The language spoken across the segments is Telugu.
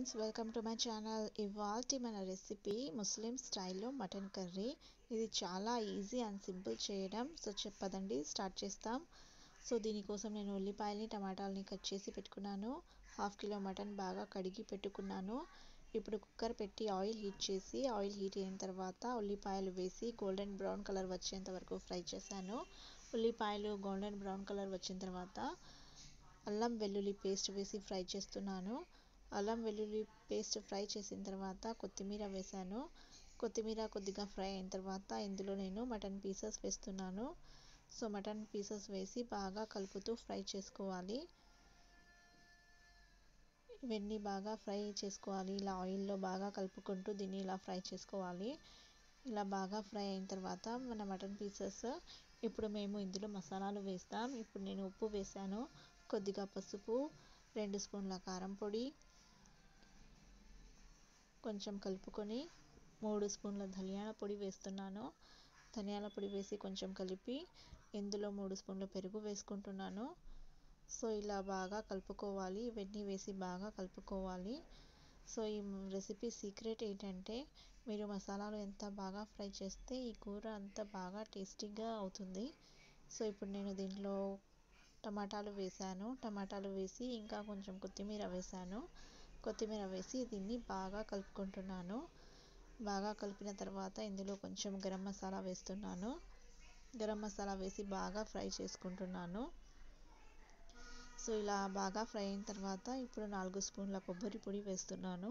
Friends welcome to my channel ఇవాల్టి మన రెసిపీ ముస్లిం స్టైల్లో మటన్ కర్రీ. ఇది చాలా ఈజీ అండ్ సింపుల్ చేయడం. సో చెప్పదండి స్టార్ట్ చేస్తాం. సో దీనికోసం నేను ఉల్లిపాయలని టమాటాలని కట్ చేసి పెట్టుకున్నాను. హాఫ్ కిలో మటన్ బాగా కడిగి పెట్టుకున్నాను. ఇప్పుడు కుక్కర్ పెట్టి ఆయిల్ హీట్ చేసి ఆయిల్ హీట్ అయిన తర్వాత ఉల్లిపాయలు వేసి గోల్డెన్ బ్రౌన్ కలర్ వచ్చేంత వరకు ఫ్రై చేశాను. ఉల్లిపాయలు గోల్డెన్ బ్రౌన్ కలర్ వచ్చిన తర్వాత అల్లం వెల్లుల్లి పేస్ట్ వేసి ఫ్రై చేస్తున్నాను. అల్లం వెల్లుల్లి పేస్ట్ ఫ్రై చేసిన తర్వాత కొత్తిమీర వేశాను కొత్తిమీర కొద్దిగా ఫ్రై అయిన తర్వాత ఇందులో నేను మటన్ పీసెస్ వేస్తున్నాను. సో మటన్ పీసెస్ వేసి బాగా కలుపుతూ ఫ్రై చేసుకోవాలి. ఇవన్నీ బాగా ఫ్రై చేసుకోవాలి. ఇలా ఆయిల్లో బాగా కలుపుకుంటూ దీన్ని ఇలా ఫ్రై చేసుకోవాలి. ఇలా బాగా ఫ్రై అయిన తర్వాత మన మటన్ పీసెస్ ఇప్పుడు మేము ఇందులో మసాలాలు వేస్తాం. ఇప్పుడు నేను ఉప్పు వేసాను. కొద్దిగా పసుపు రెండు స్పూన్ల కారం పొడి కొంచెం కలుపుకొని మూడు స్పూన్ల ధనియాల పొడి వేస్తున్నాను. ధనియాల పొడి వేసి కొంచెం కలిపి ఇందులో మూడు స్పూన్ల పెరుగు వేసుకుంటున్నాను. సో ఇలా బాగా కలుపుకోవాలి. ఇవన్నీ వేసి బాగా కలుపుకోవాలి. సో ఈ రెసిపీ సీక్రెట్ ఏంటంటే మీరు మసాలాలు ఎంత బాగా ఫ్రై చేస్తే ఈ కూర అంత బాగా టేస్టీగా అవుతుంది. సో ఇప్పుడు నేను దీంట్లో టమాటాలు వేసాను టమాటాలు వేసి ఇంకా కొంచెం కొత్తిమీర వేసాను కొత్తిమీర వేసి దీన్ని బాగా కలుపుకుంటున్నాను. బాగా కలిపిన తర్వాత ఇందులో కొంచెం గరం మసాలా వేస్తున్నాను. గరం మసాలా వేసి బాగా ఫ్రై చేసుకుంటున్నాను. సో ఇలా బాగా ఫ్రై అయిన తర్వాత ఇప్పుడు నాలుగు స్పూన్ల కొబ్బరి పొడి వేస్తున్నాను.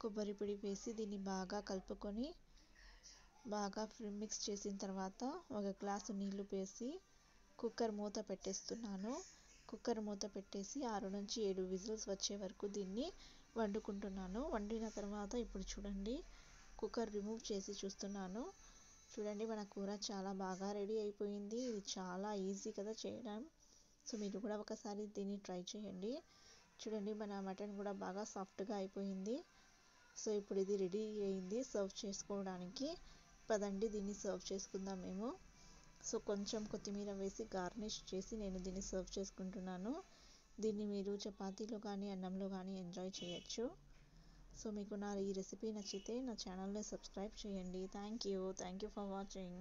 కొబ్బరి పొడి వేసి దీన్ని బాగా కలుపుకొని బాగా మిక్స్ చేసిన తర్వాత ఒక గ్లాసు నీళ్ళు వేసి కుక్కర్ మూత పెట్టేస్తున్నాను. కుక్కర్ మూత పెట్టేసి ఆరు నుంచి ఏడు విజిల్స్ వచ్చే వరకు దీన్ని వండుకుంటున్నాను. వండిన తర్వాత ఇప్పుడు చూడండి కుక్కర్ రిమూవ్ చేసి చూస్తున్నాను. చూడండి మన కూర చాలా బాగా రెడీ అయిపోయింది. ఇది చాలా ఈజీ కదా చేయడం. సో మీరు కూడా ఒకసారి దీన్ని ట్రై చేయండి. చూడండి మన మటన్ కూడా బాగా సాఫ్ట్గా అయిపోయింది. సో ఇప్పుడు ఇది రెడీ అయింది సర్వ్ చేసుకోవడానికి. పదండి దీన్ని సర్వ్ చేసుకుందాం మేము. సో కొంచెం కొత్తిమీర వేసి గార్నిష్ చేసి నేను దీన్ని సర్వ్ చేసుకుంటున్నాను. దీన్ని మీరు చపాతీలో కానీ అన్నంలో కానీ ఎంజాయ్ చేయొచ్చు. సో మీకు నా ఈ రెసిపీ నచ్చితే నా ఛానల్ని సబ్స్క్రైబ్ చేయండి. Thank you thank you for watching